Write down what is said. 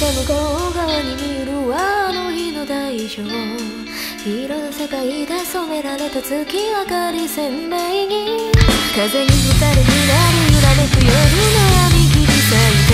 向こう側に見るあの日の大将。色の世界で染められた月明かり鮮明に。風に吹かれ揺られ揺られく夜の闇切り裂い